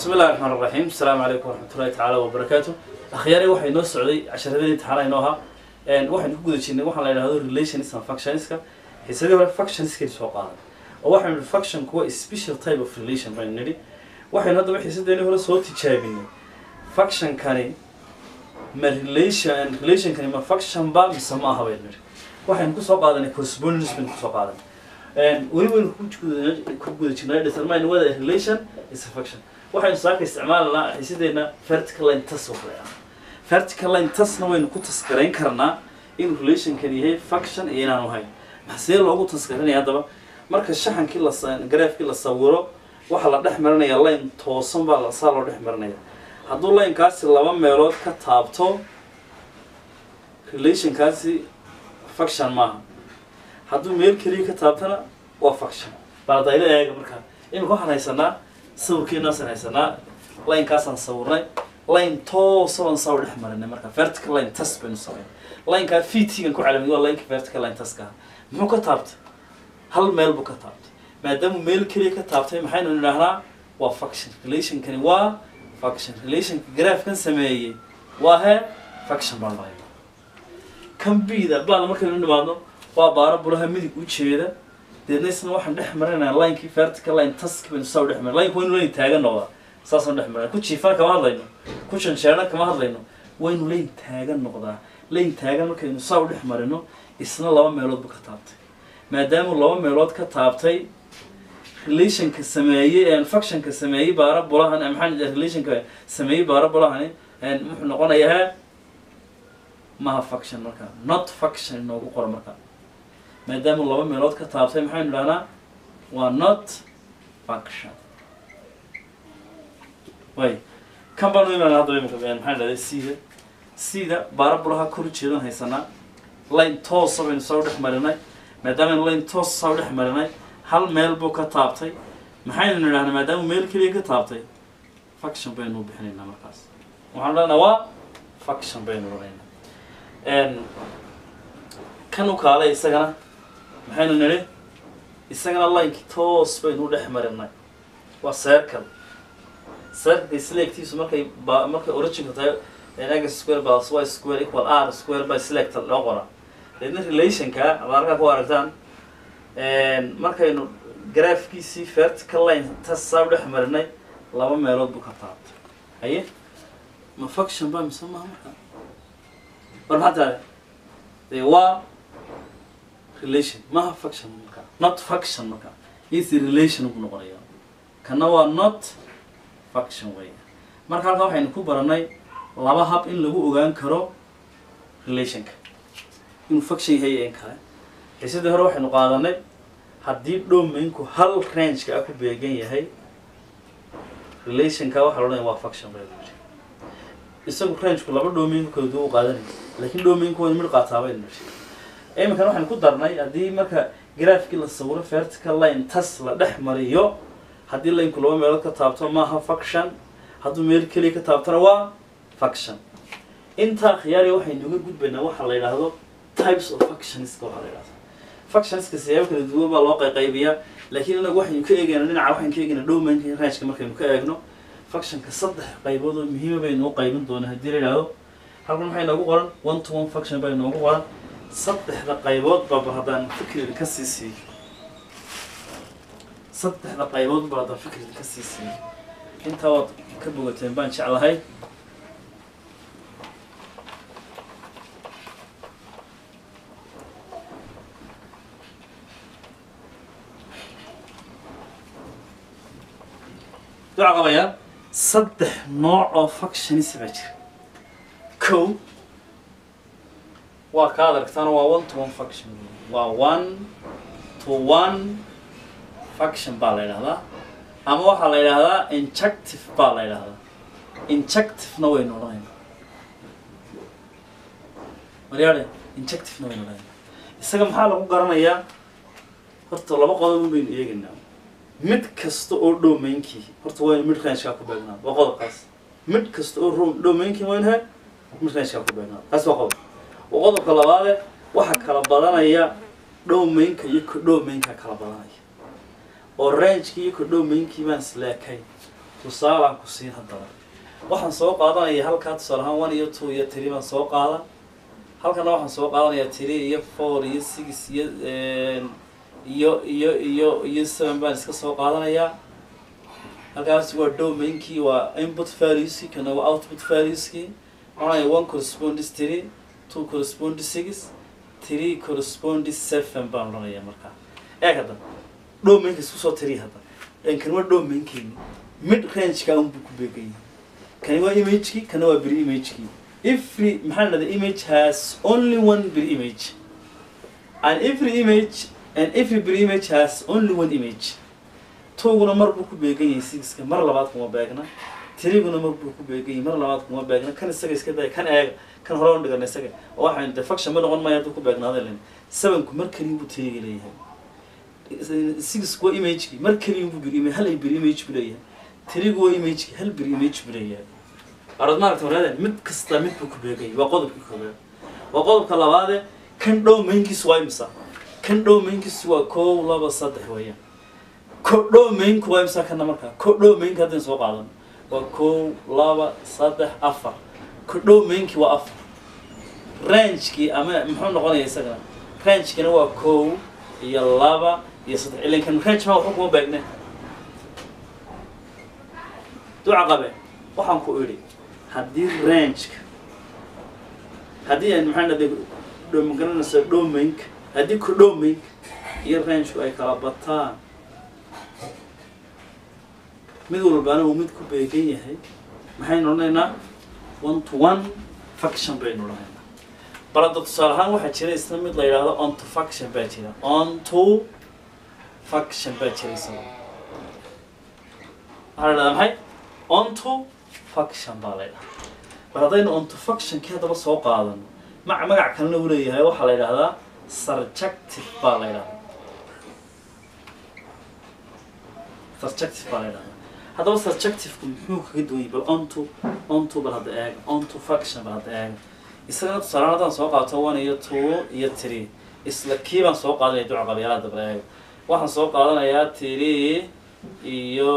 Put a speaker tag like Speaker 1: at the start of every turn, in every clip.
Speaker 1: bismi illahi raxmaan raxiim asalaamu calaykum waraxmatullahi tacaala wabarakaatu akhyaari waxay noo socday casharadii imtixaana inoo ahaa. Waxaynu ku guda jirnay waxaa la yidhahdo relations and functionska. Xiisadii hore functionskaynu soo qaadan oo waxaynu nihi function kuwa special type of relation baynu nidhi waxaynu haddaba xiisadeeni hore soo tijaabinay. Functionkani ma relation relationkani ma function ba mise ma aha baynu nidhi waxaynu ku soo qaadanay correspondence baynu ku soo qaadanay. Weli waynu ku guda- ku guda jirnay determine whether a relation is a function waxaynu saaka isticmaalanaa xiisadeena vertical line tas wax la yidhahdo vertical line tasna waynu ku taskarayn karnaa inuu relationkan yahay function iyo inaanu ahayn maxsee loogu taskarinaya haddaba? Marka shaxankii la graafkii la sawiro waxaa la dhex marinaya line toosan baa saa loo dhex marinaya. Hadduu linekaasi laba meelood ka taabto relationkaasi function maaha. Hadduu meel keliya ka taabtana waa function. Baladayla eega markaa. Imika waxaan haysanaa sawirkeenaasaan haysanaa linekaasaan sawirnay line saa u dhex marinay marka vertical line tas baynu samayn linekaa vtgan ku calamid waa lineka vertical line taska ah muxuu ka taabtay? Hal meel buu ka taabtay. Maadaama meel keliya ka taabtay maxaynu nidhahnaa waa function relationkani waa function relationka graafkan sameeyey waa he function baan lahay kan bida blaan markaynu nimaadno waa baaro bulaha midig u deedna isna waxaan dhex marinaa linekii vertical line task saa u dhex marin lineka waynu line taagan noqdaa saasaan dhex marinaa ku jiifana kama hadlayno ku janjeerna kama hadlayno. Waynu line taagan noqdaa. Line taagan markaynu saa u dhex marino isna laba meelood buu ka taabtay. Maadaamuu laba meelood ka taabtay relationka sameeyey functionka sameeyey baara bulahan maxaa relationka sameeyey baara bulahani muxuu noqonayaa maha function marka not function inoogu qoro marka maadaamuu laba meelood ka taabtay maxaynu dhahnaa waa not function. Way kan baanu imaana hadda imika maxaan dhahday sida sida baara bulaha kor jeedan haysanaa line toosa baynu soo dhex marinay maadaamanu line toos soo dhex marinay hal meel buu ka taabtay maxaynu nidhahnaa maadaama meel keliya ka taabtay function baynu bixinaynaa markaas. Waxaanu dhahnaa waa function baynu odhanaynaa kan u kaalay isagana maxaynu nidhi? Isagana lineki toos baynu u dhex marinay waa circle. Circle selectiisu markay ba markay originka tahay x square plus y square equal r square by selected loo qora deedna relationka ama halkaa ku aragtaan markaynu graafkiisii vertical line tas saa u dhex marinay laba meelood buu ka taabtay. Haye? Ma function ba mise maha marka? War maxaa tahay? Dee waa relation. Maha function marka not function marka is relation buu noqonaya kana waa not function weya marka halkan waxaynu ku baranay laba hab in lagu ogaan karo relationka inuu function yahay in kale. Xiisadii hore waxaynu qaadanay haddii domainku hal rangeka ah ku beegan yahay relationka waxaa loodhanaya waa function bay isagu rangeku laba duwan u qaadanaya laakiin domainku waynu midh qaataa baynu nidhi iminkan waxaynu ku darnay haddii marka graafkii la sawiro vertical line tas la dhex mariyo haddii lineku laba meelood ka taabto maaha function. Hadduu meel keliya ka taabtona waa function. Intaa khiyaari waxaynu uga gudbaynaa waxaa la yidhaahdo types of functionska waxaa la yidhahdo functionska siyaabo kala duwan baa loo qayqaybiyaa laakiin inagu waxaynu ka eegaynaa dhinaca waxaynu ka eegaynaa domainka rangeka markaynu ka eegno. Functionka saddex qaybood oo muhiima baynu u qaybin doonaa haddii la yidhahdo halkan waxay noogu qoran one to one function bay noogu qoran saddexda qaybood baba haddaan fikriga ka sii siiyo saddexda qaybood ba haddaan fikriga ka sii siiyo intaa waad ka bogateen baan jeclahay. Qabayaa saddex nooc oo functionis baa jira. Kow waa kaad aragtaana waa one to one function waa one to one function baa la yidhahdaa ama waxaa la yidhahdaa injective baa la yidhahdaa injectivena waynu odhanaynaa maryaade injectivena waynu odhanaynaa isaga maxaa lagu garanayaa? Horta laba qodob baynu eegaynaa. Mid kasta oo dhomainkii horta waynu mid rangekaa ku beegnaa. Waa qodobkaas mid kasta oo waynu he mid rangekaa ku beegnaa. Taas waa qodob waa qodobka labaade waxaa kala badanaya dhowmaynka iyo kodhowmaynka kala badanaya. Oo rangekii iyo kodhowmaynkii baan isleekay tusaalaan ku siin haddaba waxaan soo qaadanaya halkaa tusaale ahaan one iyo two iyo three baan soo qaadan. Halkana waxaan soo qaadanayaa three iyo four iyo six iyo iyo iyo iyo iyo seven baan iska soo qaadanayaa halkaas waa domainkii waa input valueskii kana waa output valueskii waxaan one correspondis three two correspondis six three correspondis seven baan odhanayaa markaa eeg hadda domainka isku soo tiri hadda. Kan waa domainkeeni mid rangeka unbuu ku beegan yahay kani waa imagekii kana waa bir imagekii every maxaa la dhahdaa image has only one bir image. And every image and every bir image has only one image. Toguna mar buu ku beegan yahay sixka mar labaad kuma beegna tiriguna mar buu ku beegan yahay mar labaad kuma beegna kan isaga iska daya kan eega kan hore on dhigana isaga. Oo de function ma noqon maayo hadduu ku beegnaada len sevenku mar kaliya buu tiriga leeyahay. Sixku waa imagekii mar kaliya buu bir hal bir image buu leeyahay. Tirigu waa imagekii hal bir image buu leeyahay. Arad maaragta waraadeen mid kasta mid buu ku beegan yahay waa qodobkii koobaad waa qodobka labaade kan dhow mainkiisu waa imisa? Kan dhow mainkiisu waa kow laba saddex weeyaan kodhow mainku waa imisa kana markaa? Kodhow mainka haddaynu soo qaadan waa kow laba saddex afar. Kodhow mainki waa afar. Rangekii ama muxuu noqonaya isagana rangekina waa kow iyo laba iyo saddex. Ilan kan range ma waxba kuma beegne. Duca qabe waxaan ku idhi haddii rangeka haddii aan maxaa dhahday magaranaysa domainka haddii kodhomainka iyo rangeku ay kala bataan mid walbaana uu mid ku beegan yahay maxaynu odhanaynaa one to one faction baynu odhanaynaa. Bal hadda tusaale ahaan waxaa jira isna mid la yidhaahdo on to faction baa jira. On to faction baa jira isaga. Waxaa la dhahdaa maxay? On to faction baa la ydhahdaa bal haddaynu on to factionkii haddaba soo qaadano mac magac kalena uu leeyahay waxaa la yidhahdaa surjective baa la ydhahdaa surjective baa la ydhahdaa haddaba subjectiveku muxuu kaga duwan yahay bal onto onto bal hadda eega onto faction bal hadda eega isagana tusaalaan haddaan soo qaato one iyo two iyo three isla kii baan soo qaadanaya duca qabyaalada bal eega waxaan soo qaadanayaa three iyo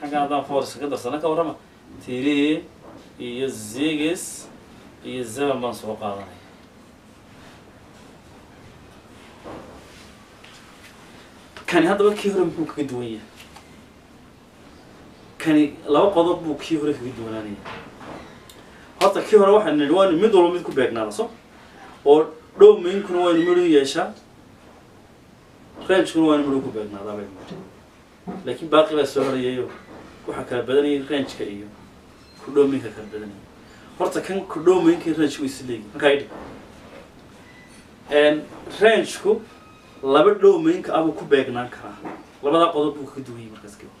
Speaker 1: xaggan haddaan force ka darsana ka warrama three iyo six iyo seven baan soo qaadanaya kani haddaba kii hore muxuu kaga duwan yahay kani laba qodob buu kii hore kaga duwanaanaya horta kii hore waxaan nidhi waa mid walba mid ku beegnaada oo dhow mainkuna waa inu midhu yeeshaa rangekuna waa inu midhu ku beegnaadaa bay nidhi laakiin baaqi baa soo horayayo waxaa kala badanayay rangeka iyo kudhow mainka kala badanaya horta kan kudhow mainka iyo rangeka way isleeyihin markaa idhi. Rangeku laba dhow mainka abuu ku beegnaan karaa. Labadaa qodob buu kaga duwan yahay markaas kii hore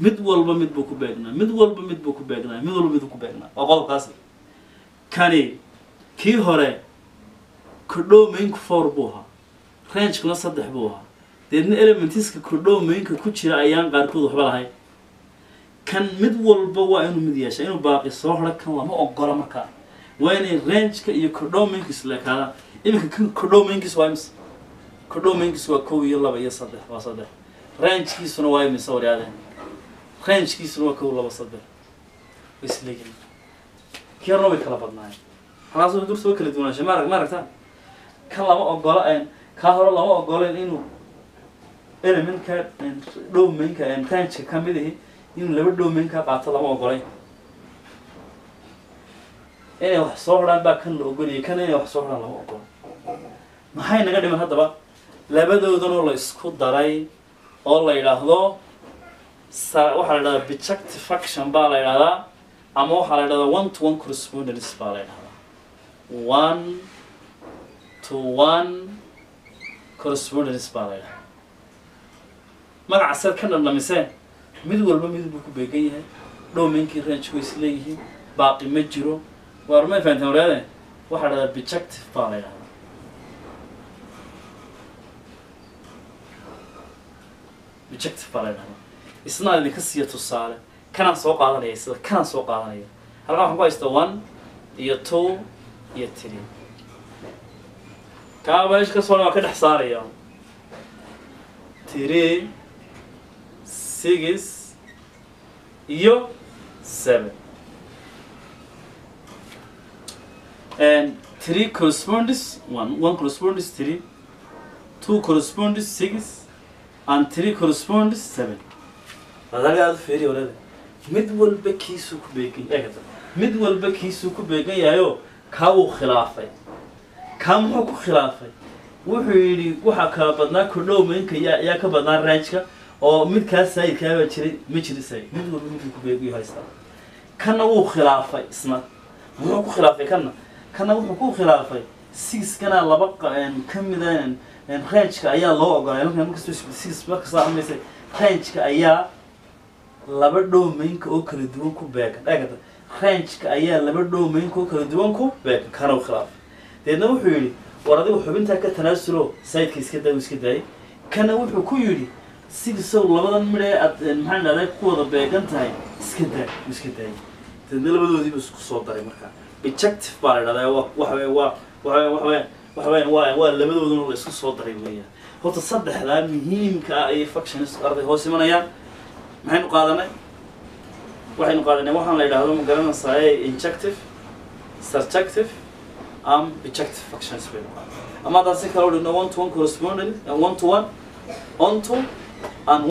Speaker 1: mid walba mid buu ku beegnaa mid walba mid buu ku beegnaa mid walba mid ku beegnaa. Waa qodobkaasi. Kani kii hore kodhowmaynku four buu ahaa rangekuna saddex buu ahaa. Deedna elementiska kodhowmaynka ku jira ayaan qaarkood waxba lahayn. Kan mid walba waa inuu mid yeesha inuu baaqi soo hora kan lama ogola markaa. Waa inay rangeka iyo kodhowmaynka isleekaadaan iminka kan kodhowmaynkiis waa imise kodhowmaynkiis waa kow iyo laba iyo saddex waa saddex. Rangekiisuna waa imise waryaadeen rangekiisuna waa kow laba saddex way isleeyihin kii horna way kala badnaayeen halkaasoo dursa way kala duwanaanshay ma arag ma aragtaan kan lama ogola kaa hore lama ogoleen inuu elementka dhowmaynka rangeka ka mid ahi inuu laba dhowmaynka qaato lama ogolayn inay wax soo horaan baa kan la ogoliyay kan inay wax soo horaan lama ogola maxay naga dhiman haddaba labadoodanoo la isku daray oo la yidhaahdo waxaa la yidhahdaa bijective faction baa la yidhahdaa ama waxaa la yidhahdaa one to one correspondence baa la yidhahdaa. One to one correspondence baa la yidhahdaa. Magaca seed ka dhandhamiseen mid walba mid buu ku beegan yahay dhowminkii range way isleeyihiin baaqi ma jiro. Waar may fahanteen walaade waxaa dhahdaa bijective baa la ydhahdaa bijective baa la ydhahdaa isna idinka siiya tusaale. Kanaan soo qaadanaya sida? Kanaan soo qaadanaya? Halkan waxaan ku haystaa one iyo two iyo three. Kaa meesha ka soo waa ka dhex saaraya. Three six iyo seven. And three corresponds one one corresponds three. Two corresponds six. And three corresponds seven adaga aada walada mid walba kiisuu ku beegan mid walba kiisuu ku beegan yahayo kaa wuu khilaafay kaa muxuu ku khilaafay wuxuu yidhi waxaa kala badnaa kordhowmaynka yaa yaa ka badnaa ranjka oo midkaas saayidkaabaa jiray ma jiri saayid mid walba midkuu ku beegayo haystaa kana wuu khilaafay isna muxuu ku khilaafay kana kana wuxuu ku khilaafay sixkana laba ka mida ranjka ayaa loo ogolay marka markastoo six markasta amaysa ranjka ayaa laba dhowmaynka oo kala duwan ku beegan. Eegata ranjka ayaa laba dhowmaynka oo kala duwan ku beegan kana u khilaafay deedna wuxuu yidhi war adigu xubintaa ka tanaasulo sayidka iska daa iska daayay kana wuxuu ku yidhi sidisow labadan midhee aad maxaan dhahday ku wada beegan tahay iska daa iska daayay deedna labadoodiiba isku soo daray markaa bijective baa la dhahdaa waa waxa weeye waa waxa waxa weeye waxa weeye waa waa labadooduna la isku soo daray weeyaan. Horta saddexdaa muhiimka ah ayay functions arday hoos imanayaan maxaynu qaadanay? Waxaynu qaadanay waxaan la yidhaahdo ma garanaysaa injective surjective am bijective functions baynu qaadanay ama haddaan si kale u dhigno one to one corresponding one to one on to and